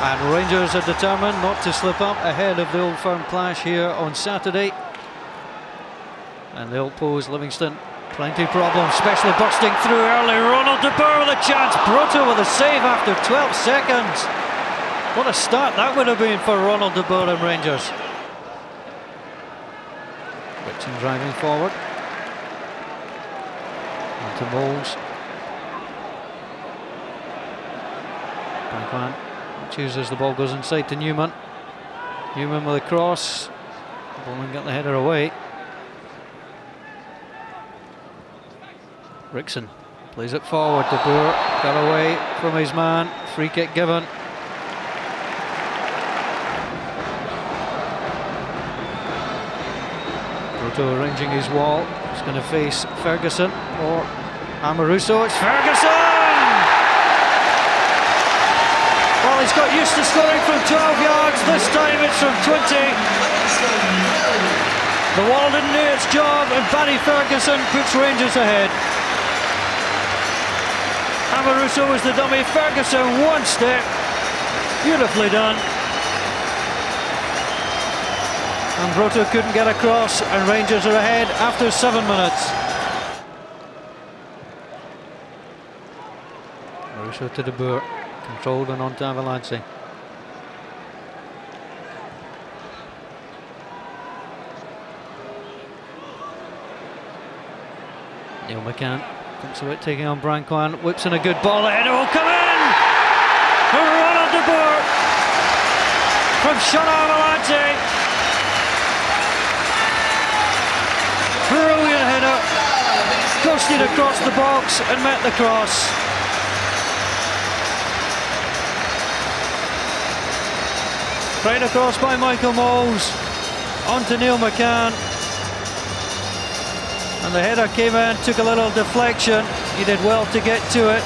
Rangers are determined not to slip up ahead of the Old Firm clash here on Saturday. And they'll pose Livingston plenty of problems, especially bursting through early. Ronald de Boer with a chance. Broto with a save after 12 seconds. What a start that would have been for Ronald de Boer and Rangers. Whitson driving forward. Onto Mols. Backhand chooses the ball goes inside to Numan. Numan with a cross. Bowman got the header away. Ricksen plays it forward. De Boer got away from his man. Free kick given. Broto arranging his wall. He's going to face Ferguson or Amoruso. It's Ferguson! He's got used to scoring from 12 yards. This time it's from 20. The wall didn't do its job, and Barry Ferguson puts Rangers ahead. Amoruso was the dummy. Ferguson one step. Beautifully done. And Broto couldn't get across, and Rangers are ahead after seven minutes. Amoruso to De Boer. Controlled and on to Arveladze. Neil McCann thinks about taking on Brancoin, whips in a good ball, the header will come in! Ronald de Boer from Shota Arveladze. Brilliant header, ghosted across the box and met the cross. Right across by Michael Mols. On to Neil McCann. And the header came in, took a little deflection. He did well to get to it.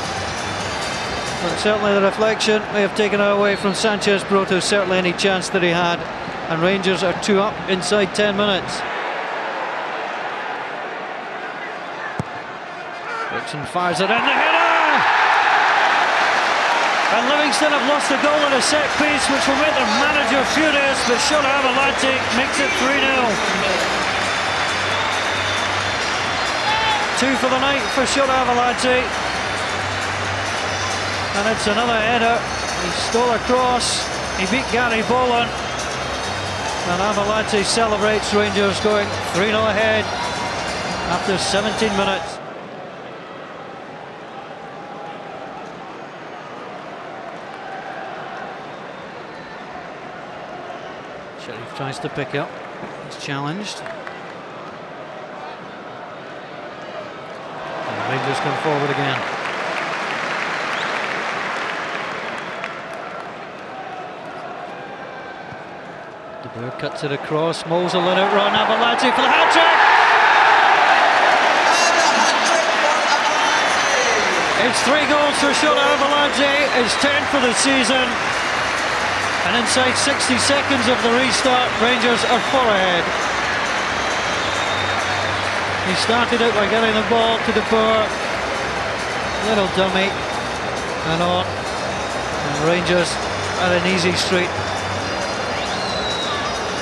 But certainly the reflection may have taken away from Sanchez Broto, certainly any chance that he had. And Rangers are two up inside 10 minutes. Dixon fires it in, the header! And Livingston have lost a goal at a set piece, which will make their manager furious, but Shota Arveladze makes it 3 0. Two for the night for Shota Arveladze. And it's another header. He stole across. He beat Gary Bollan. And Arveladze celebrates Rangers going 3 0 ahead after 17 minutes. Sherif tries to pick up. He's challenged. And Rangers come forward again. De Boer cuts it across. Will let it run. Arveladze for the hat trick. It's three goals for Shota Arveladze. It's 10 for the season. And inside 60 seconds of the restart, Rangers are four ahead. He started out by getting the ball to de Boer. Little dummy. And on. And Rangers are an easy street.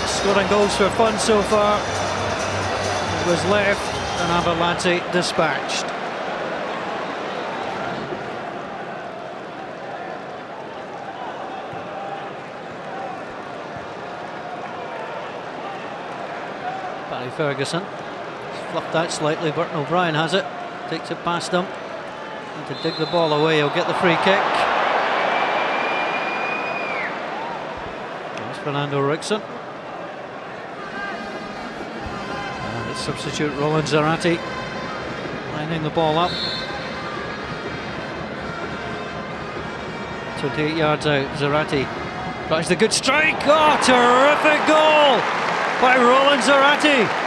Scoring goals for fun so far. It was left and Arveladze dispatched. Ferguson. Fluffed out slightly. Burton O'Brien has it. Takes it past him. And to dig the ball away, he'll get the free kick. There's Fernando Ricksen. And it's substitute Roland Zarate lining the ball up. 28 yards out, Zarate tries the good strike. Oh, terrific goal! by Roland Zarate.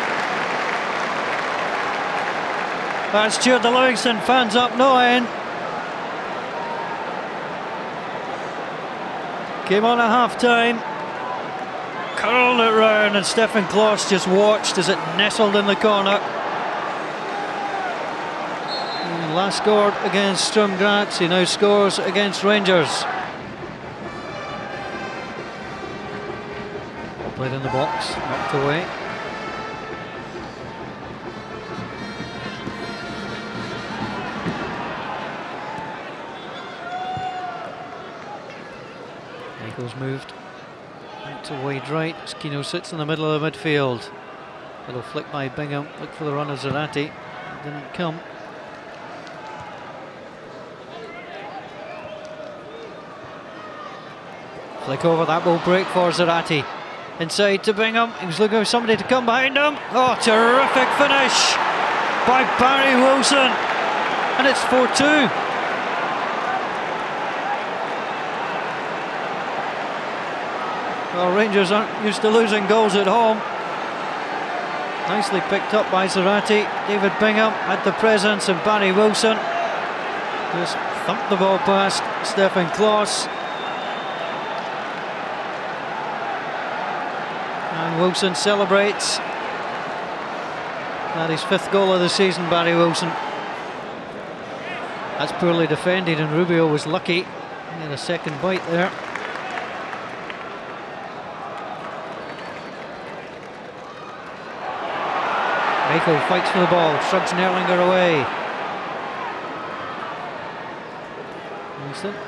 That's cheered the Livingston fans up no end. Came on at half time. Curled it round and Stefan Klos just watched as it nestled in the corner. He last scored against Sturm Graz, he now scores against Rangers. Played in the box, knocked away. Moved to wide right. Skino sits in the middle of the midfield. Little flick by Bingham. Look for the run of Zarate. Didn't come. Flick over, that will break for Zarate. Inside to Bingham, he was looking for somebody to come behind him. Oh, terrific finish by Barry Wilson. And it's 4-2. Well, Rangers aren't used to losing goals at home. Nicely picked up by Zarate. David Bingham had the presence of Barry Wilson. Just thumped the ball past Stefan Klos. And Wilson celebrates. That is fifth goal of the season, Barry Wilson. That's poorly defended and Rubio was lucky. He had a second bite there. Michael fights for the ball, shrugs Nerlinger away.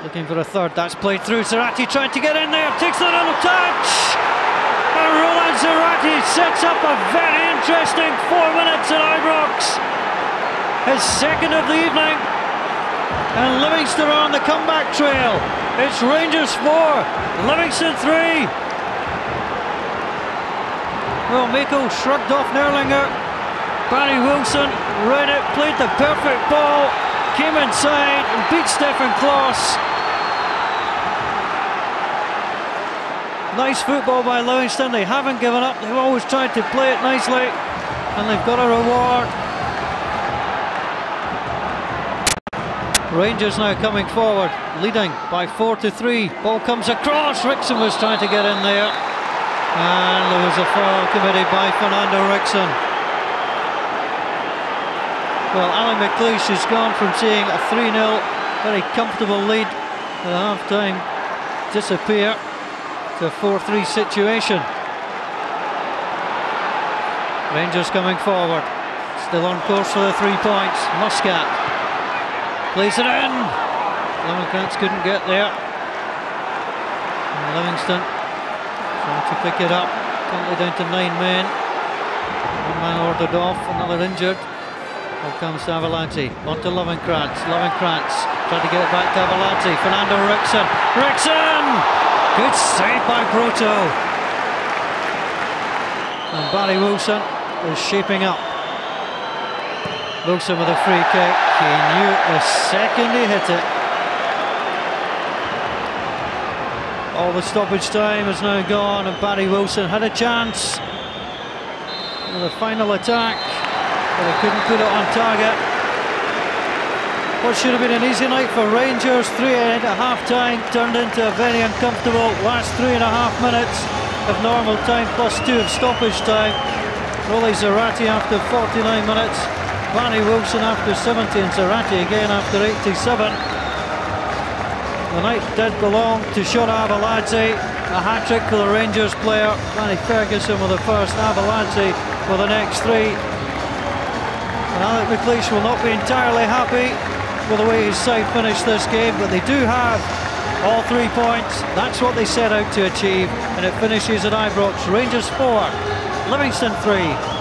looking for a third, that's played through. Zarate trying to get in there, takes the little touch! And Roland Zarate sets up a very interesting four minutes at Ibrox. His second of the evening. And Livingston on the comeback trail. It's Rangers 4, Livingston 3. Well, Miko shrugged off Nerlinger. Barry Wilson read it, played the perfect ball, came inside and beat Stefan Klos. Nice football by Livingston. They haven't given up. They've always tried to play it nicely. And they've got a reward. Rangers now coming forward, leading by 4 to 3. Ball comes across. Ricksen was trying to get in there. And there was a foul committed by Fernando Ricksen. Well, Alex McLeish has gone from seeing a 3 0 very comfortable lead at half time disappear to a 4-3 situation. Rangers coming forward. Still on course for the three points. Muscat plays it in. Lovenkrands couldn't get there. And Livingston trying to pick it up. Currently down to nine men. One man ordered off, another injured. Here comes Arveladze. On to Lovenkrands. Lovenkrands trying to get it back to Arveladze. Fernando Ricksen. Ricksen! Good save by Broto. And Barry Wilson is shaping up. Wilson with a free kick. He knew it the second he hit it. All the stoppage time is now gone and Barry Wilson had a chance with a final attack but he couldn't put it on target. What should have been an easy night for Rangers, three at half time, turned into a very uncomfortable last three and a half minutes of normal time, plus two of stoppage time. Rolly Zarate after 49 minutes, Barry Wilson after 70, and Zarate again after 87. The night did belong to Shota Arveladze, a hat-trick for the Rangers player, Barry Ferguson with the first, Arveladze with the next three. And Alec McLeish will not be entirely happy with the way his side finished this game, but they do have all three points. That's what they set out to achieve, and it finishes at Ibrox. Rangers 4, Livingston 3.